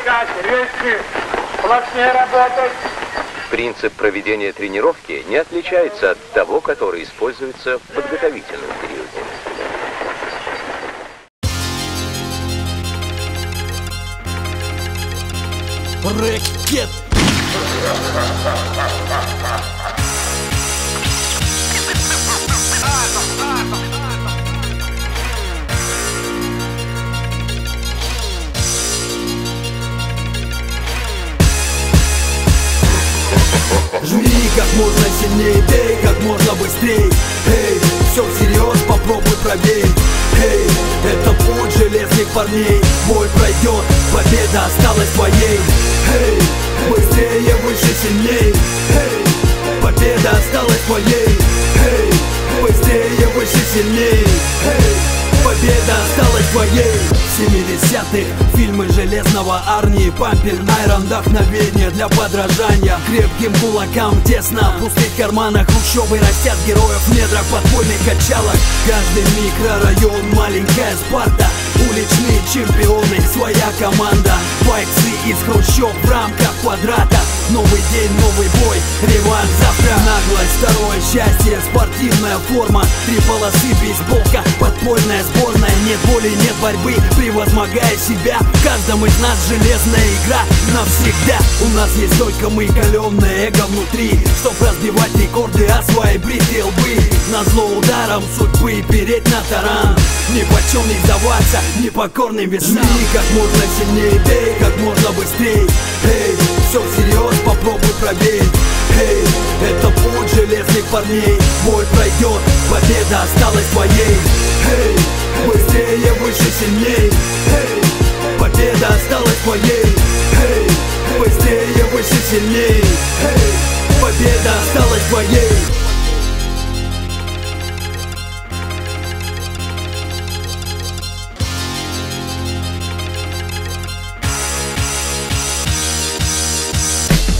Серьезненько, серьезнее. Плотнее работать. Принцип проведения тренировки не отличается от того, который используется в подготовительном периоде. Рэкет! Жми как можно сильнее, бей как можно быстрее. Эй, все всерьез, попробуй пробей Эй, это путь железных парней. Бой пройдет, победа осталась твоей. Эй, быстрее, выше, сильней. Эй, победа осталась твоей. Эй, быстрее, выше, сильней. Эй, твоей 70-х Фильмы Железного Арни Пампер Айрон Вдохновение для подражания. Крепким кулакам тесно В пустых карманах хрущевы Растят героев в недрах подпольных качалок. Каждый микрорайон маленькая Спарта Уличные чемпионы, своя команда. Бойцы из хрущев в рамках квадрата. Новый день, новый бой, реванш завтра. Наглость, второе счастье, спортивная форма. Три полосы, сборная Нет боли, нет борьбы, превозмогая себя В каждом из нас железная игра навсегда. У нас есть только мы, каленное эго внутри. Чтоб разбивать рекорды, а свои бритые лбы. На зло ударом судьбы переть на таран. Ни почем не сдаваться непокорным весам. Жми как можно сильнее, бей как можно быстрее Эй, все всерьез, попробуй пробей Эй, это путь железных парней. Бой пройдет, победа осталась твоей. Эй, твоей Эй, быстрее, выше, сильней. Эй, победа осталась твоей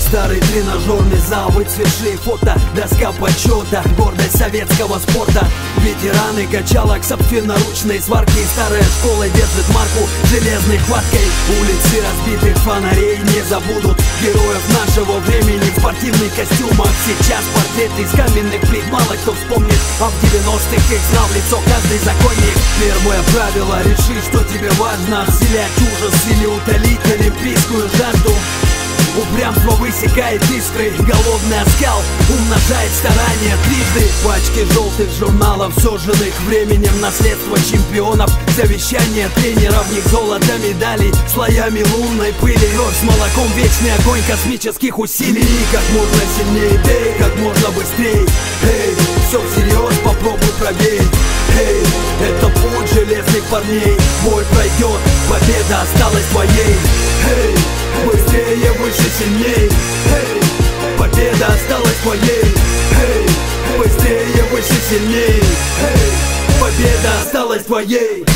Старый тренажерный зал, выцветшие фото Доска почета, гордость советского спорта Ветераны качалок, собственноручной сварки. Старая школа держит марку железной хваткой. Улицы разбитых фонарей не забудут Героев нашего времени. В спортивных костюмах Сейчас портреты из каменных плит. Мало кто вспомнит, а в 90-х их знал в лицо каждый законник. Первое правило, реши, что тебе важно. Вселять ужас или утолить олимпийскую жажду Упрямство высекает искры Голодный оскал умножает старания. Трижды Пачки желтых журналов, сожженных временем Наследство чемпионов, завещание тренеров В них золото медалей, слоями лунной пыли. Кровь с молоком, вечный огонь космических усилий. И как можно сильнее, бей, как можно быстрее Эй, все всерьез, попробуй пробей Эй, это путь железных парней сильней Эй, победа осталась твоей Эй, быстрее, выше, сильней. Эй, победа осталась твоей